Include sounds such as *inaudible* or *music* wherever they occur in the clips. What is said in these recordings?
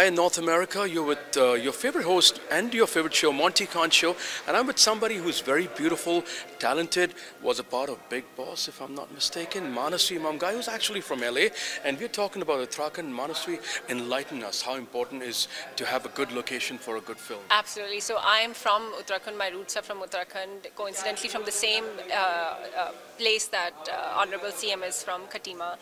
Hi in North America, you're with uh, your favorite host and your favorite show, Monty Khan Show, and I'm with somebody who's very beautiful, talented, was a part of Bigg Boss, if I'm not mistaken, Manasvi Mamgai, who's actually from LA, and we're talking about Uttarakhand. Manasvi, enlighten us, how important is to have a good location for a good film? Absolutely, so I'm from Uttarakhand, my roots are from Uttarakhand, coincidentally from the same uh, uh, place that uh, Honorable CM is from, Khatima,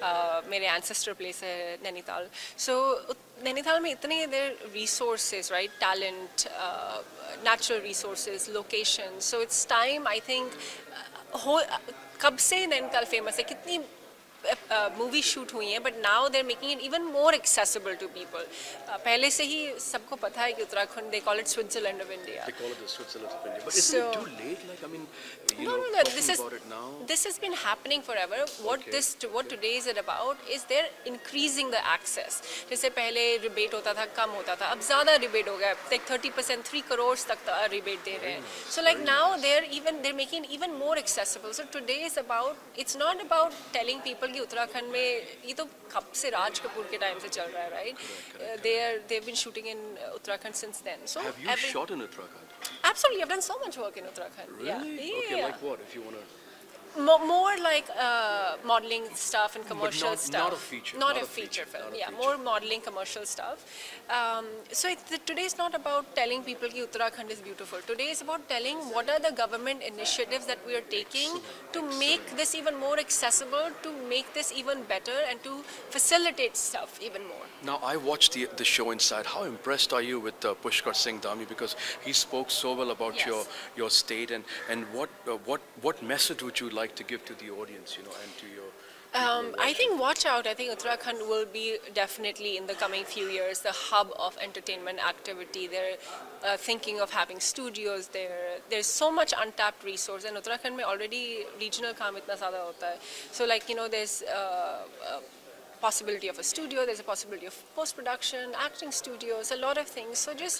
uh, my ancestor place, Nainital. So Nainital में इतने there resources, right? Talent, uh, natural resources, locations. So it's time, I think. Uh, हो कब से Nainital famous है? कितनी movie shoot हुई हैं but now there making it even more accessible to people पहले से ही सबको पता है कि Uttarakhand they call it Switzerland of India this is been happening forever what this what today is it about is there increasing the access जैसे पहले rebate होता था कम होता था अब ज़्यादा रिबेट हो गया like thirty percent three crore तक रिबेट दे रहे हैं। So like now there even there making even more accessible so today is about it's not about telling people कि उत्तराखंड में ये तो कब से राज कपूर के टाइम से चल रहा है right they are they been shooting in Uttarakhand since then so have you shot in Uttarakhand? Absolutely have done so much work in Uttarakhand. Yeah okay like what if you want to Mo- more like uh, modeling stuff and commercial not- stuff. not a feature, Not, not a, a feature, feature, film. a yeah, feature. more modeling commercial stuff. Um, so it, the, today is not about telling people that Uttarakhand is beautiful. Today is about telling what are the government initiatives that we are taking to make this even more accessible, to make this even better, and to facilitate stuff even more. Now, I watched the, the show inside. How impressed are you with uh, Pushkar Singh Dhami? Because he spoke so well about Yes. your, your state. And, and what, uh, what, what message would you like like to give to the audience, you know, and to your um, I think Watch Out, I think Uttarakhand will be definitely in the coming few years the hub of entertainment activity. They're uh, thinking of having studios there. There's so much untapped resource and Uttarakhand may already regional kaam itna nasada. hota hai. So like, you know, there's uh, uh, possibility of a studio. There's a possibility of post production, acting studios, a lot of things. So just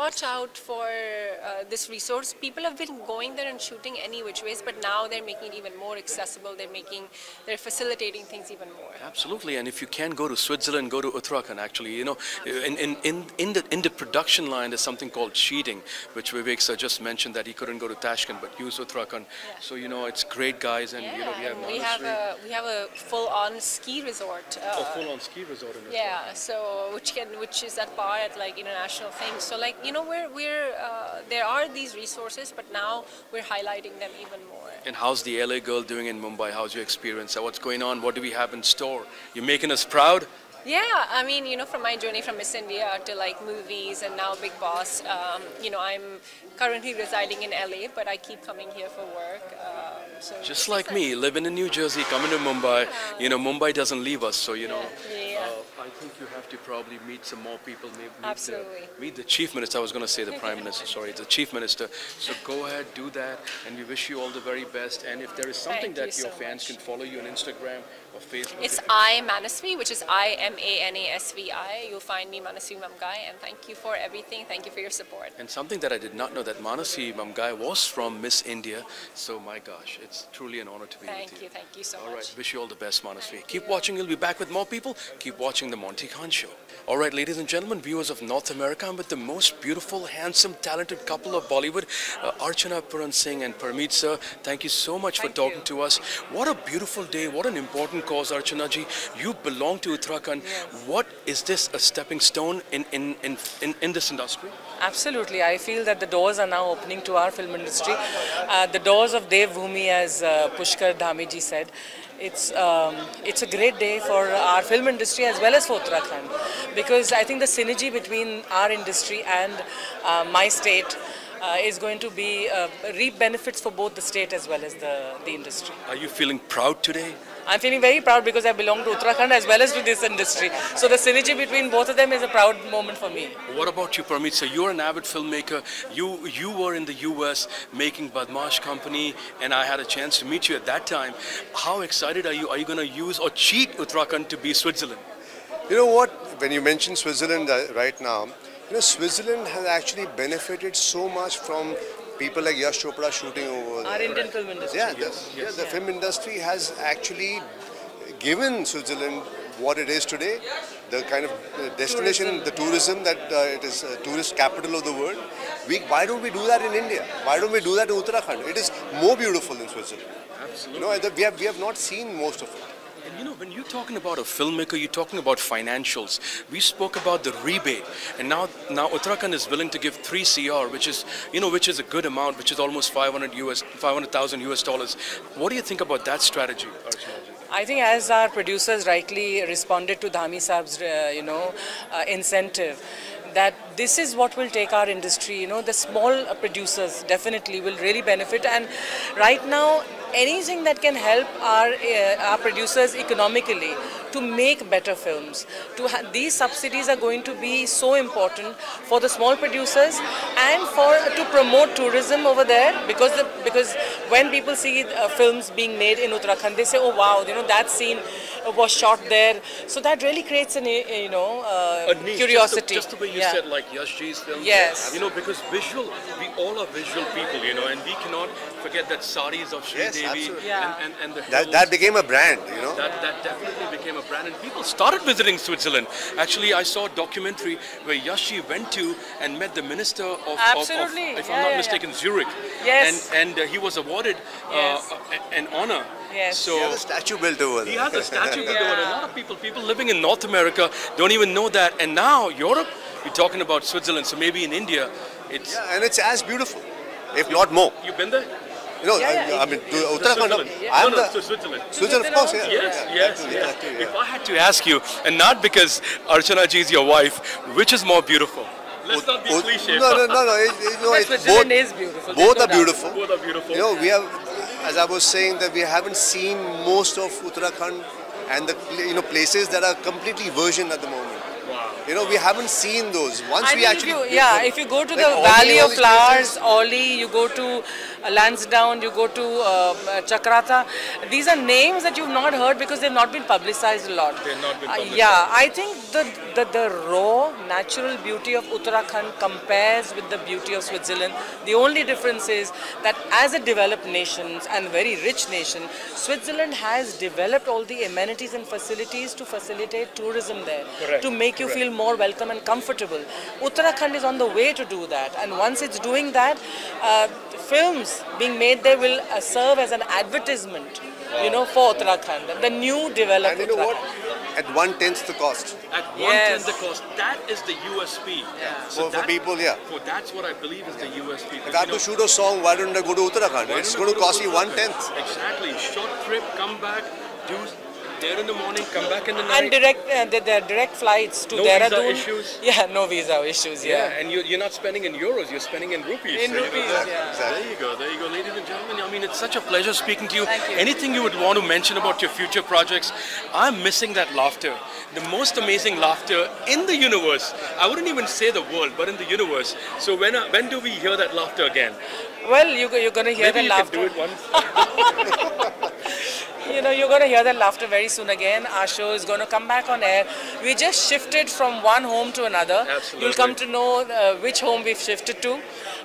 watch out for uh, this resource. People have been going there and shooting any which ways, but now they're making it even more accessible. They're making, they're facilitating things even more. Absolutely, and if you can go to Switzerland, go to Uttarakhand. Actually, you know, in in in in the in the production line, there's something called cheating, which Vivek sir just mentioned that he couldn't go to Tashkent, but use Uttarakhand. So you know, it's great guys, and you know, we have we have a we have a full-on ski resort. Uh, a full-on ski resort in Uttarakhand. Yeah, so which can which is at par at like international things. So like you know we're we're uh, there are these resources, but now we're highlighting them even more. And how's the LA girl doing in Mumbai? How's your experience? What's going on? What do we have in store? You're making us proud. Yeah, I mean, you know, from my journey from Miss India to like movies and now Bigg Boss, um, you know, I'm currently residing in LA, but I keep coming here for work. Um, so Just like me, living in New Jersey, coming to Mumbai. You know, Mumbai doesn't leave us, so you know. Yeah. Uh, I think you have to probably meet some more people. Meet, meet Absolutely. The, meet the chief minister. I was going to say the prime minister. Sorry, the chief minister. So go ahead, do that, and we wish you all the very best. And if there is something Thank that you your so fans much. can follow you on Instagram Facebook. It's I Manasvi, which is I M A N A S V I. You'll find me Manasvi Mamgai, and thank you for everything. Thank you for your support. And something that I did not know that Manasvi Mamgai was from Miss India. So my gosh, it's truly an honor to be here. Thank with you, thank you so All much. right, wish you all the best, Manasvi. Keep watching. You'll be back with more people. Keep watching the Monty Khan Show. All right, ladies and gentlemen, viewers of North America, I'm with the most beautiful, handsome, talented couple of Bollywood, uh, Archana Puran Singh and Parmeet sir. Thank you so much for talking you. to us. What a beautiful day. What an important cause, Archana ji. You belong to Uttarakhand. What is this a stepping stone in, in, in, in, in this industry? Absolutely. I feel that the doors are now opening to our film industry. Uh, the doors of Dev Bhumi, as uh, Pushkar Dhami ji said. It's, um, it's a great day for our film industry as well as for Uttarakhand because I think the synergy between our industry and uh, my state uh, is going to be uh, reap benefits for both the state as well as the, the industry. Are you feeling proud today? I'm feeling very proud because I belong to Uttarakhand as well as to this industry. So the synergy between both of them is a proud moment for me. What about you, Parmeet? So you're an avid filmmaker. You you were in the U.S. making Badmash Company, and I had a chance to meet you at that time. How excited are you? Are you going to use or cheat Uttarakhand to be Switzerland? You know what? When you mention Switzerland uh, right now, you know Switzerland has actually benefited so much from people like Yash Chopra shooting over there. Our Indian film industry. Yeah, the, yeah, the film industry has actually given Switzerland what it is today. the kind of uh, destination, Tourism, the tourism that uh, it is a tourist capital of the world. We, why don't we do that in India? Why don't we do that in Uttarakhand? It is more beautiful in Switzerland. Absolutely. You know, we have, we have not seen most of it. And you know, when you're talking about a filmmaker, you're talking about financials. We spoke about the rebate, and now now Uttarakhand is willing to give three CR, which is you know which is a good amount, which is almost 500 US 500,000 US dollars. What do you think about that strategy? I think as our producers rightly responded to Dhami Saab's, uh, you know, uh, incentive, that this is what will take our industry, you know, the small producers definitely will really benefit. And right now, anything that can help our, uh, our producers economically to make better films, to ha- these subsidies are going to be so important for the small producers and for to promote tourism over there because the, because when people see uh, films being made in Uttarakhand, they say, oh wow, you know that scene was shot there. So that really creates an you know uh, A niche, curiosity. Just the, just the way you Yeah. said, like Yashji's film. Yes. You know, because visual, we all are visual people, you know, and we cannot forget that saris of Sri Yes, Devi absolutely. Yeah. and, and, and the That, that became a brand, you know. That, that definitely became a brand, and people started visiting Switzerland. Actually, I saw a documentary where Yashji went to and met the minister of, of- of, if Yeah, I'm not yeah, yeah. mistaken, Zurich. Yes. And and uh, he was awarded Yes. uh, an honor. Yes. So He has a statue built over there. he has a statue *laughs* built Yeah. over there. A lot of people, people living in North America, don't even know that. And now Europe, you're talking about Switzerland. So maybe in India, it's. Yeah, and it's as beautiful, if not more. You've been there? You know, Yeah, I, yeah. I mean, to To Uttarakhand, Switzerland. I'm no, no, the, to Switzerland. Switzerland, of course, yeah. Yes, yeah, yes, that too, yes. that yeah. If I had to ask you, and not because Archana ji is your wife, which is more beautiful? Let's not be Both- cliche. No, no, no, no. It, it, no it's Switzerland both, is beautiful. both no are beautiful. Both are beautiful. You know, we have, as I was saying, that we haven't seen most of Uttarakhand and the you know places that are completely virgin at the moment. You know, we haven't seen those. Once I we actually, if you, yeah, if you go to like the Valley of Flowers. Auli, you go to Lansdowne, you go to uh, uh, Chakrata, these are names that you've not heard because they've not been publicized a lot. They've not been Uh, yeah, I think the, the, the raw, natural beauty of Uttarakhand compares with the beauty of Switzerland. The only difference is that as a developed nation and very rich nation, Switzerland has developed all the amenities and facilities to facilitate tourism there, Correct, to make you correct. feel more welcome and comfortable. Uttarakhand is on the way to do that, and once it's doing that, uh, films being made there will uh, serve as an advertisement, you know, for Uttarakhand, the new developed and you know what? At one tenth the cost. At one Yes. tenth the cost. That is the USP. So For, for people, yeah. For that's what I believe is the USP. If I have to shoot a song, why don't I go to Uttarakhand? It's going to cost you one tenth. Exactly. Short trip, come back, do there in the morning, come back in the night. And direct, uh, the, the direct flights to No visa Dehradun. issues? *laughs* Yeah, no visa issues. yeah, Yeah. and you're, you're not spending in euros, you're spending in rupees. In So, you know, rupees, that- yeah. Exactly. There you go, there you go, ladies and gentlemen. I mean, it's such a pleasure speaking to you. Thank you. Anything you would want to mention about your future projects? I'm missing that laughter, the most amazing laughter in the universe. I wouldn't even say the world, but in the universe. So when uh, when do we hear that laughter again? Well, you, you're going to hear Maybe the you laughter. can do it once. *laughs* You know, you're going to hear that laughter very soon again. Our show is going to come back on air. We just shifted from one home to another. Absolutely. You'll come to know uh, which home we've shifted to.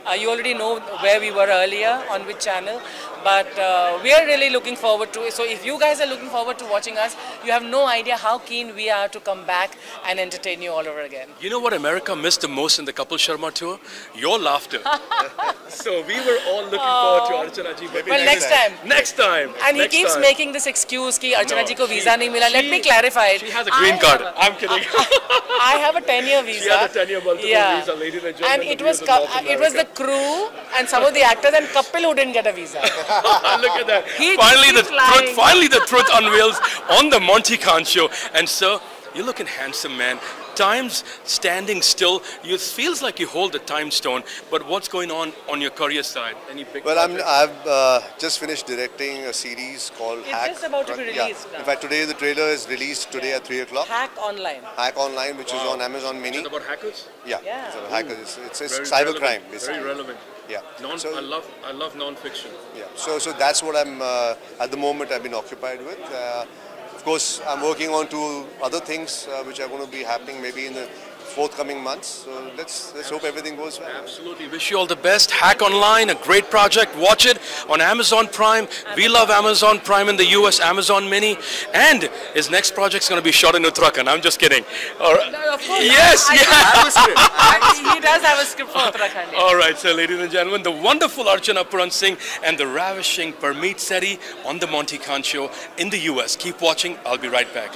Uh, you already know where we were earlier, on which channel. But uh, we are really looking forward to it. So if you guys are looking forward to watching us, you have no idea how keen we are to come back and entertain you all over again. You know what America missed the most in the Kapil Sharma tour? Your laughter. *laughs* so we were all looking oh. forward to Archana ji. Maybe well, next time. time. Next time. And next he keeps time. making this excuse ki Archana no, ji ko visa nahi mila. She, Let me clarify it. She has a green I card. I'm kidding. *laughs* I have a 10-year visa. She has a 10-year multiple yeah. visa, and. And it was, it was the crew and some of the actors and Kapil who didn't get a visa. *laughs* *laughs* Look at that. He finally, the lying. truth. Finally, the truth *laughs* unveils on the Monty Khan show. And sir, you're looking handsome, man. Time's standing still. You feels like you hold the time stone. But what's going on on your career side? Any big Well, I'm, I've uh, just finished directing a series called It's Hack. just about to be Yeah. released now. In fact, today the trailer is released today at 3 o'clock. Hack online. Hack Online, which is on Amazon Mini. Is it about hackers? Yeah, Yeah. it's a hacker. It's, it's, it's cybercrime, basically. Very relevant. Yeah. Non, So- I love I love non-fiction. Yeah. So, so that's what I'm uh, at the moment. I've been occupied with. Uh, of course, I'm working on two other things uh, which are going to be happening maybe in the forthcoming months. So let's let's hope everything goes well. Absolutely. Wish you all the best. Hack Online, a great project. Watch it on Amazon Prime. We love Amazon Prime in the US, Amazon Mini. And his next project's going to be shot in Uttarakhand. I'm just kidding. All right. of course. Yes, I- yeah. *laughs* he does have a script for Uttarakhand. All right, so ladies and gentlemen, the wonderful Archana Puran Singh and the ravishing Parmeet Sethi on the Monty Khan Show in the US. Keep watching. I'll be right back.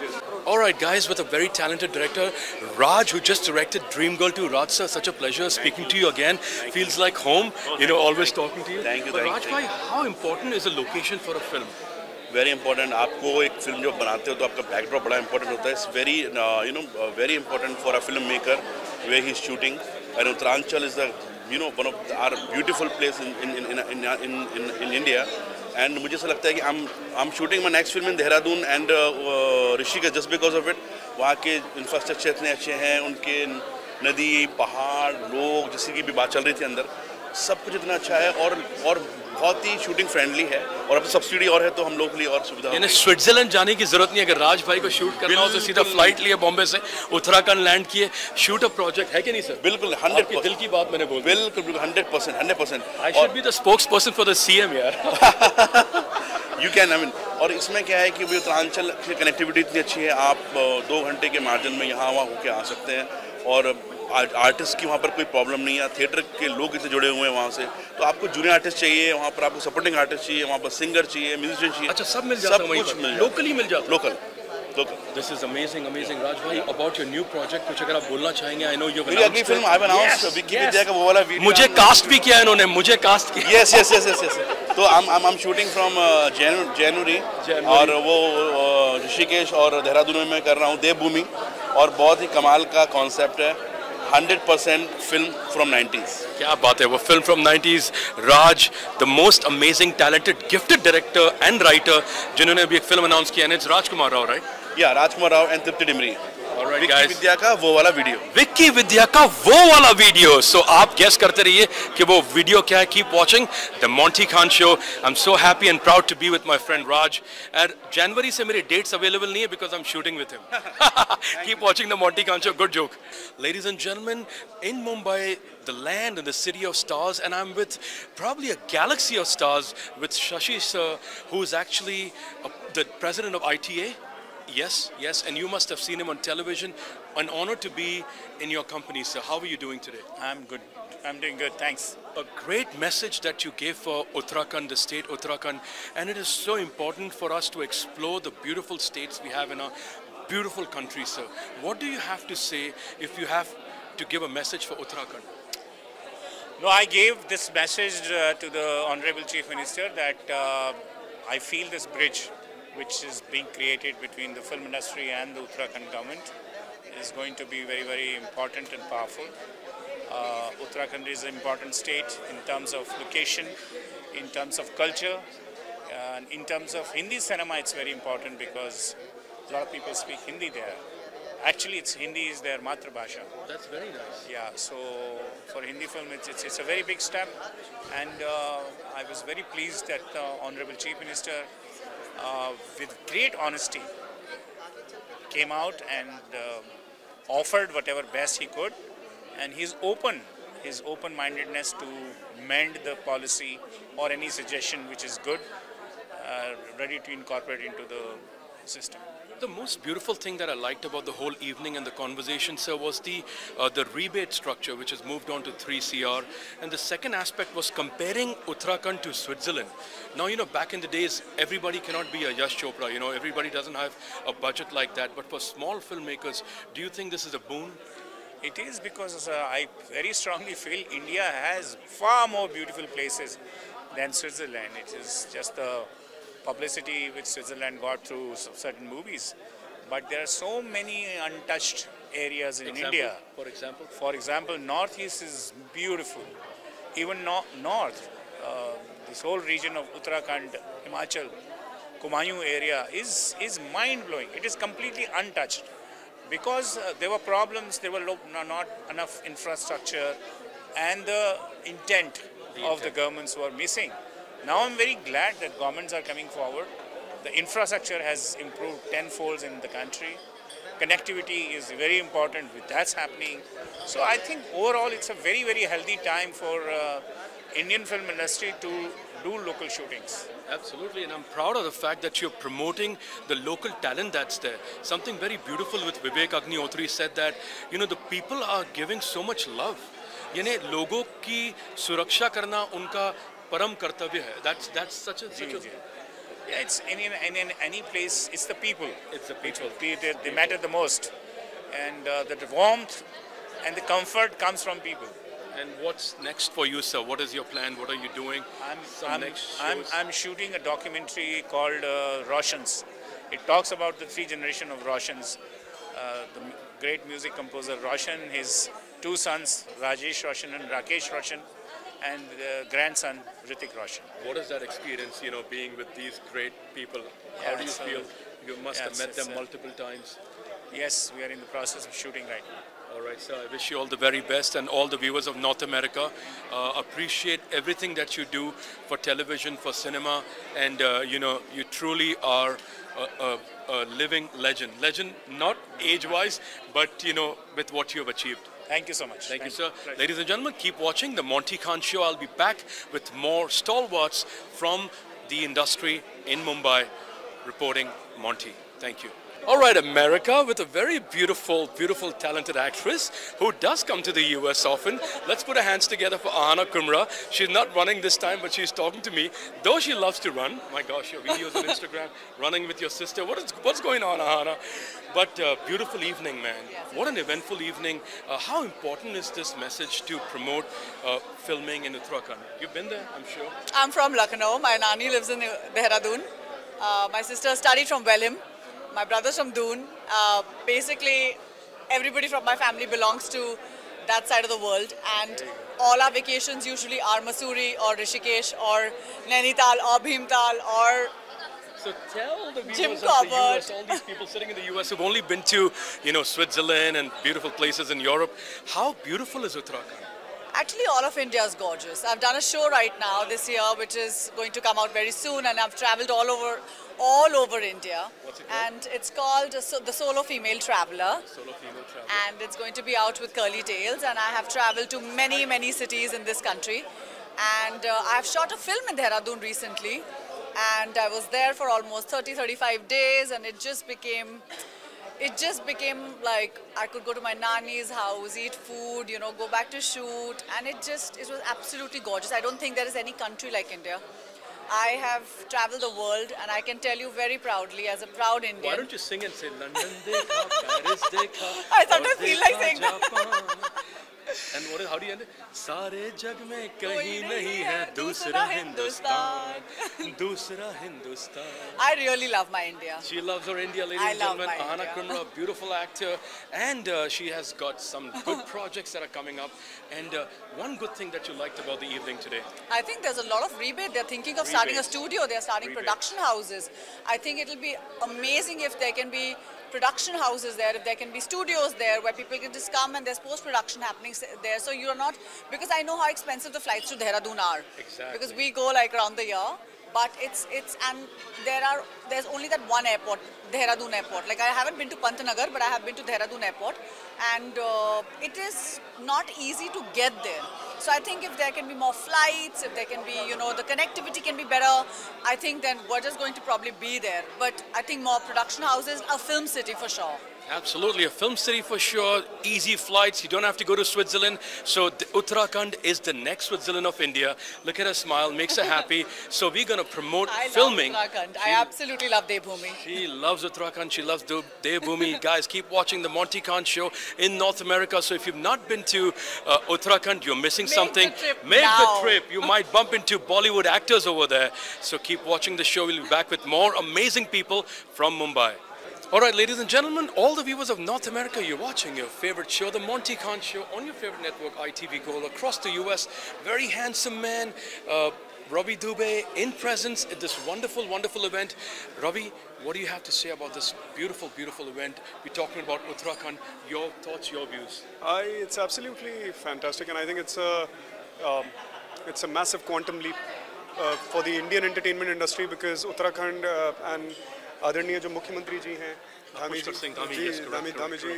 All right, guys, with a very talented director, Raj, who just directed Dream Girl 2. Raj, sir, such a pleasure speaking to you again. Feels like home, you know, always talking to you. Thank you, But thank you, Raj, thank bhai, how important is a location for a film? Very important आपको एक film जब बनाते हो तो आपका backdrop बड़ा important होता है it's very you know very important for a film maker way he shooting and Uttaranchal is the you know one of are beautiful place in in in in in in India And मुझे ऐसा लगता है कि I I am shooting my next film in Dehradun and Rishi का just because of it वहाँ के infrastructure इतने अच्छे हैं, उनके नदी, पहाड़, लोग, जैसे की भी बात चल रही थी अंदर, सब कुछ इतना अच्छा है और और बहुत ही शूटिंग फ्रेंडली है और अब सब्सिडी और है तो हम लोग के लिए और सुविधा यानी स्विट्जरलैंड जाने की ज़रूरत नहीं अगर राज भाई को शूट करना हो तो सीधा फ़्लाइट लिए बॉम्बे से उत्तराखंड लैंड किए। शूट अ प्रोजेक्ट है कि नहीं सर बिल्कुल हंड्रेड दिल की बात मैंने बोल बिल्कुल बिल्कुल hundred percent hundred percent I should be the spokesperson for the CM यार। यू कैन आई मीन और इसमें क्या है कि वो उत्तरांचल की कनेक्टिविटी इतनी अच्छी है। आप दो घंटे के मार्जिन में यहाँ वहाँ होके आ सकते हैं। और आर्टिस्ट की वहाँ पर कोई प्रॉब्लम नहीं है थिएटर के लोग इतने जुड़े हुए हैं वहाँ से तो आपको जूनियर आर्टिस्ट चाहिए वहाँ पर आपको सपोर्टिंग आर्टिस्ट चाहिए वहाँ पर सिंगर चाहिए म्यूजिशियन चाहिए अच्छा सब मिल जाता है सब कुछ मिल लोकली मिल जाता है? Local this is amazing amazing Raj भाई अबाउट योर न्यू प्रोजेक्ट कुछ अगर आप बोलना चाहेंगे आई नो यू मेरी अगली film I announce Vicky Vidya का वो वाला वीडियो मुझे कास्ट भी किया इन्होंने मुझे कास्ट किया yes yes yes yes yes तो I am I am shooting from January January. और वो uh, ऋषिकेश और देहरादून में मैं कर रहा हूँ देवभूमि और बहुत ही कमाल का कॉन्सेप्ट है। 100% फ़िल्म फ्रॉम 90s क्या बात है वो film from 90s Raj the most amazing talented gifted director and writer जिन्होंने अभी एक फ़िल्म अनाउंस किया है it's Rajkumar Rao right yeah Rajkumar Rao and Tripti Dimri. Alright, Vicky guys. Vidya का वो वाला वीडियो विक्की विद्या का वो वाला वीडियो सो आप गेस करते रहिए कि वो वीडियो क्या है? Keep watching the Monty Khan show I am so happy and proud to be with my friend Raj and जनवरी से मेरी डेट्स अवेलेबल नहीं है because I am shooting with him keep watching the Monty Khan show good joke ladies and gentleman in Mumbai the land and the city of stars and i'm with probably a galaxy of stars with shashi sir who's actually uh, the president of ita Yes, yes, and you must have seen him on television. An honor to be in your company, sir. How are you doing today? I'm good. I'm doing good. Thanks. A great message that you gave for Uttarakhand, the state Uttarakhand, and it is so important for us to explore the beautiful states we have in our beautiful country, sir. What do you have to say if you have to give a message for Uttarakhand? No, I gave this message uh, to the Honorable Chief Minister that uh, I feel this bridge, which is being created between the film industry and the Uttarakhand government, is going to be very, very important and powerful. Uh, Uttarakhand is an important state in terms of location, in terms of culture, and in terms of Hindi cinema. It's very important because a lot of people speak Hindi there. Actually, it's Hindi is their matrabhasha. That's very nice. Yeah, so for Hindi film, it's, it's, it's a very big step, and uh, I was very pleased that the Honorable Chief Minister, uh, with great honesty, came out and uh, offered whatever best he could, and he's open, his open-mindedness to mend the policy or any suggestion which is good, uh, ready to incorporate into the system. The most beautiful thing that I liked about the whole evening and the conversation, sir, was the uh, the rebate structure, which has moved on to 3CR. And the second aspect was comparing Uttarakhand to Switzerland. Now, you know, back in the days, everybody cannot be a Yash Chopra. You know, everybody doesn't have a budget like that. But for small filmmakers, do you think this is a boon? It is because uh, I very strongly feel India has far more beautiful places than Switzerland. It is just the publicity which Switzerland got through certain movies. But there are so many untouched areas in Example, India. For example. For example, Northeast is beautiful. Even no- North, uh, this whole region of Uttarakhand, Himachal, Kumaon area is, is mind blowing. It is completely untouched because uh, there were problems, there were no- not enough infrastructure, and the intent of the governments were missing. Now I'm very glad that governments are coming forward. The infrastructure has improved tenfold in the country, connectivity is very important. That's happening. So I think overall it's a very, very healthy time for uh, Indian film industry to do local shootings. Absolutely, and I'm proud of the fact that you're promoting the local talent that's there. Something very beautiful with Vivek Agnihotri said that, you know, the people are giving so much love. यानी लोगों की सुरक्षा करना उनका param kartavya hai. That's that's such a such a yeah, it's in, in, in any place, it's the people. It's the people. They, they matter the most. And uh, the warmth and the comfort comes from people. And what's next for you, sir? What is your plan? What are you doing? I'm, I'm, I'm, I'm, shooting a documentary called uh, Roshans. It talks about the three generation of Roshans. Uh, the great music composer Roshan, his two sons, Rajesh Roshan and Rakesh Roshan, and the grandson, Hrithik Roshan. What is that experience, you know, being with these great people? How Yeah, do you a- feel? You must yeah, have met them multiple times. Yes, we are in the process of shooting right now. All right, sir. I wish you all the very best, and all the viewers of North America uh, appreciate everything that you do for television, for cinema, and uh, you know you truly are a, a, a living legend. Legend, not age-wise, but you know with what you have achieved. Thank you so much. Thank, you, sir. Pleasure. Ladies and gentlemen, keep watching the Monty Khan Show. I'll be back with more stalwarts from the industry in Mumbai reporting Monty. Thank you. All right, America, with a very beautiful, beautiful, talented actress who does come to the US often. Let's put our hands together for Ahana Kumra. She's not running this time, but she's talking to me. Though she loves to run. My gosh, your videos on Instagram, *laughs* running with your sister. What is, what's going on, Ahana? But uh, beautiful evening, man. What an eventful evening. Uh, how important is this message to promote uh, filming in Uttarakhand? You've been there, I'm sure. I'm from Lucknow. My nani lives in Dehradun. Uh, my sister studied from Welham. My brother's from Doon. Uh, basically, everybody from my family belongs to that side of the world. And all our vacations usually are Mussoorie or Rishikesh or Nainital or Bhimtal or So tell the viewers Jim of the US, all these people sitting in the US who've only been to, you know, Switzerland and beautiful places in Europe, how beautiful is Uttarakhand? Actually, all of India is gorgeous. I've done a show right now this year, which is going to come out very soon, and I've traveled all over, all over India. What's it called? And it's called so, the Solo Female Traveler. Solo female travel. and it's going to be out with Curly Tales. And I have traveled to many, many cities in this country. And uh, I have shot a film in Dehradun recently. And I was there for almost 30, 35 days, and it just became. It just became like I could go to my nanny's house, eat food, you know, go back to shoot, and it just it was absolutely gorgeous. I don't think there is any country like India. I have traveled the world, and I can tell you very proudly, as a proud Indian. Why don't you sing and say London dekha, Paris dekha, *laughs* I sometimes feel like saying. *laughs* And what is, how do you end it? सारे जग में कहीं नहीं है दूसरा हिंदुस्तान *laughs* दूसरा Hindustan I really love my India. She loves her India, ladies I and love gentlemen. my Ahana India. Kumra, beautiful actor, and uh, she has got some *laughs* good projects that are coming up. And uh, one good thing that you liked about the evening today. I think there's a lot of rebate. They're thinking of starting a Rebate. studio. They're starting Rebate. production houses. I think it'll be amazing if there can be production houses there, if there can be studios there where people can just come and there's post-production happening there. So you're not, because I know how expensive the flights to Dehradun are. Exactly. Because we go like around the year. But it's, it's, and there are, there's only that one airport, Dehradun airport. Like I haven't been to Pantnagar, but I have been to Dehradun airport. And uh, it is not easy to get there. So I think if there can be more flights, if there can be, you know, the connectivity can be better, I think then we're just going to probably be there. But I think more production houses, a film city for sure. Absolutely, a film city for sure. Easy flights. You don't have to go to Switzerland. So Uttarakhand is the next Switzerland of India. Look at her smile, makes her happy. *laughs* So we're gonna promote I filming. love Uttarakhand. She- I absolutely love Devbhoomi. *laughs* She loves Uttarakhand. She loves Devbhoomi. *laughs* Guys, keep watching the Monty Khan show in North America. So if you've not been to uh, Uttarakhand, you're missing Make something. the Make now. the trip. You might bump into Bollywood actors over there. So keep watching the show. We'll be back with more amazing people from Mumbai. All right, ladies and gentlemen, all the viewers of North America, you're watching your favorite show, the Monty Khan Show, on your favorite network, ITV Gold, across the US. Very handsome man, uh, Ravi Dubey, in presence at this wonderful, wonderful event. Ravi, what do you have to say about this beautiful, beautiful event? We're talking about Uttarakhand. Your thoughts, your views. I, it's absolutely fantastic, and I think it's a um, it's a massive quantum leap uh, for the Indian entertainment industry because Uttarakhand uh, and आदरणीय जो मुख्यमंत्री जी हैं धामी जी धामी जी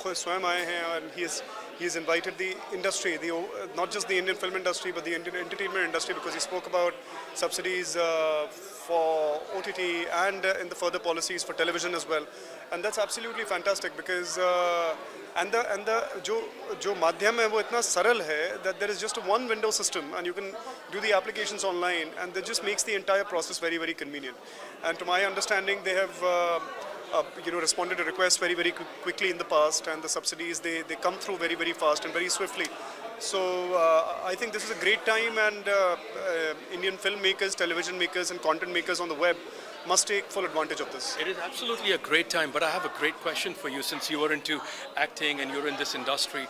खुद स्वयं आए हैं और he is he has invited the industry the uh, not just the Indian film industry but the Indian entertainment industry because he spoke about subsidies uh, for OTT and uh, in the further policies for television as well and that's absolutely fantastic because uh, and the and the जो जो माध्यम है वो इतना सरल है that there is just a one window system and you can do the applications online and that just makes the entire process very very convenient and to my understanding they have uh, uh, you know, responded to requests very, very qu- quickly in the past, and the subsidies they, they come through very, very fast and very swiftly. So uh, I think this is a great time, and uh, uh, Indian filmmakers, television makers, and content makers on the web must take full advantage of this. It is absolutely a great time, but I have a great question for you since you are into acting and you're in this industry.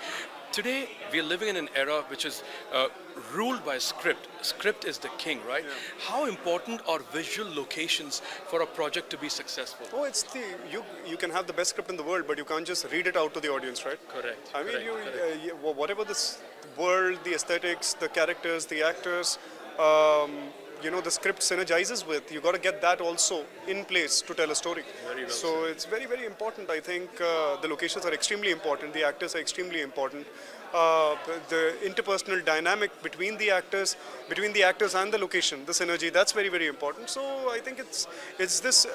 Today, we are living in an era which is uh, ruled by script. Script is the king, right? How important are visual locations for a project to be successful? Oh, it's the you. You can have the best script in the world, but you can't just read it out to the audience, right? Correct, I mean, correct, you, correct. Uh, you whatever this world, the aesthetics, the characters, the actors, um, you know, the script synergizes with. You got to get that also in place to tell a story. Very well so it's very, very important. I think uh, the locations are extremely important. The actors are extremely important. Uh, the interpersonal dynamic between the actors, between the actors and the location, the synergy, that's very, very important. So I think it's it's this, uh,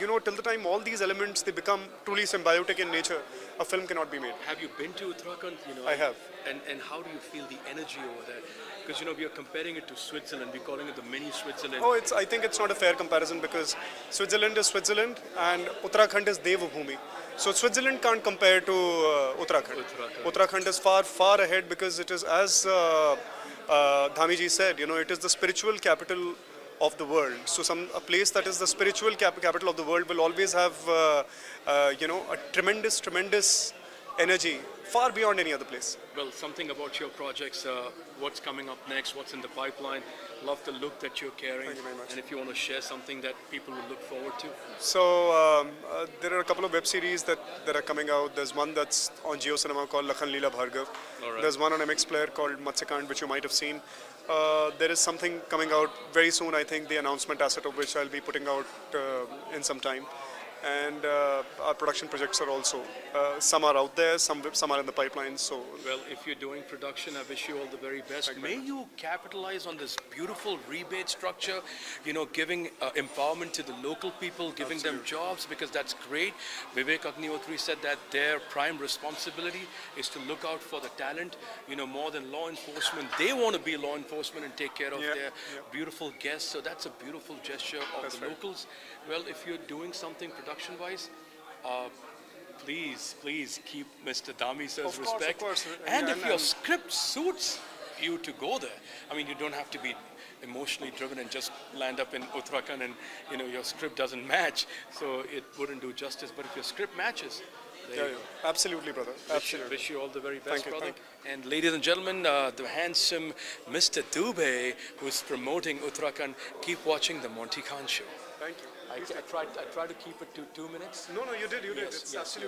you know, till the time all these elements they become truly symbiotic in nature, a film cannot be made. Have you been to Uttarakhand? You know, I have. And and how do you feel the energy over there? Because you know we are comparing it to Switzerland. We're calling it the mini Switzerland. Oh, it's. I think it's not a fair comparison because Switzerland is Switzerland and Uttarakhand is Devabhumi. So Switzerland can't compare to uh, Uttarakhand. Uttarakhand. Uttarakhand is far, far ahead because it is, as uh, uh, Dhamiji said, you know, it is the spiritual capital of the world. So some a place that is the spiritual cap- capital of the world will always have, uh, uh, you know, a tremendous, tremendous energy far beyond any other place. Well, something about your projects, uh, what's coming up next, what's in the pipeline. Love the look that you're carrying. Thank you very much. And if you want to share something that people will look forward to. So um, uh, there are a couple of web series that, that are coming out. There's one that's on JioCinema called Lakhan Leela Bhargav. Right. There's one on MX Player called Matsyakand, which you might have seen. Uh, there is something coming out very soon. I think the announcement asset of which I'll be putting out uh, in some time. And uh, our production projects are also uh, some are out there, some some are in the pipeline. So Well, if you're doing production, I wish you all the very best. May you capitalize on this beautiful rebate structure, you know, giving uh, empowerment to the local people, giving them jobs, because that's great. Vivek Agnihotri said that their prime responsibility is to look out for the talent, you know, more than law enforcement. They want to be law enforcement and take care of Yeah, their yeah. beautiful guests. So that's a beautiful gesture of That's the right. locals. Well, if you're doing something production-wise, uh, please, please keep Mr. Dhami sir's Of course, of respect. course. And And- if your and- script suits you to go there, I mean, you don't have to be emotionally driven and just land up in Uttarakhand and, you know, your script doesn't match, so it wouldn't do justice. But if your script matches, yeah, you yeah. absolutely, brother. Wish you, Absolutely. wish you all the very best, Thank you, brother. And ladies and gentlemen, uh, the handsome Mr. Dubey, who's promoting Uttarakhand, keep watching the Monty Khan Show. Thank you. I, I tried. I tried to keep it to two minutes. No, no, you did, you did. It's yes, absolutely.